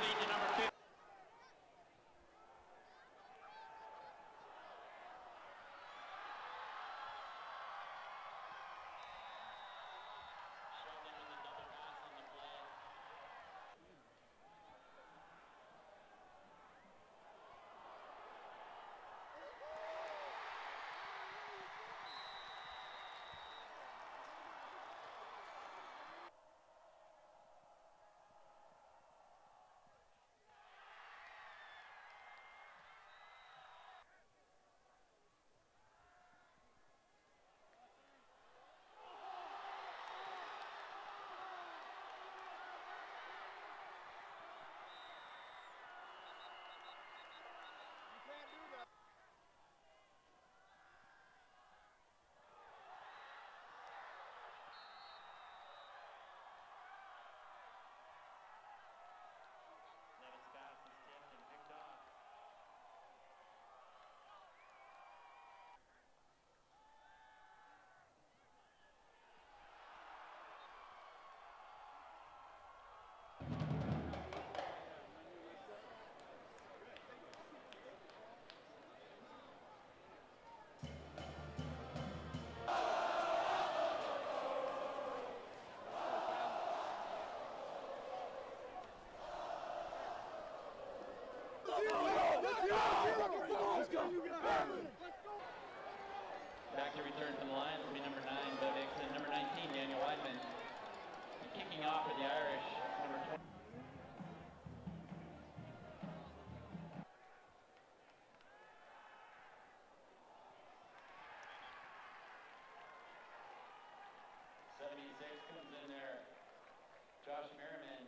complete to number 15. Return from the line will be number nine, Bev Dixon, number 19, Daniel Weidman. Kicking off for the Irish, number 20. Seventy-six comes in there. Josh Merriman.